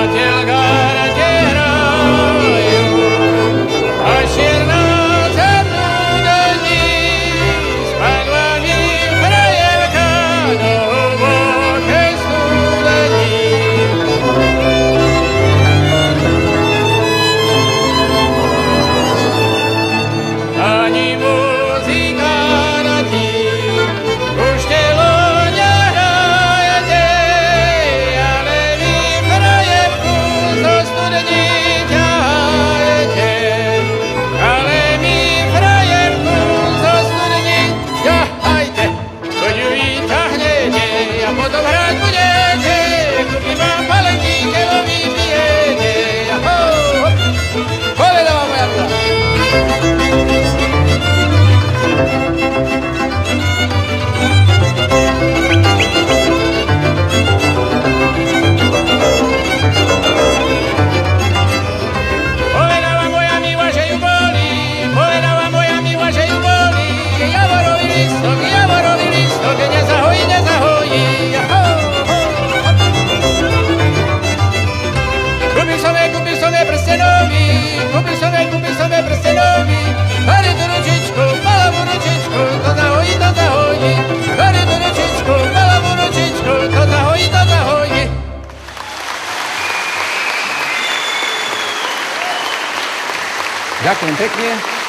Создатель Ďakujem pekne.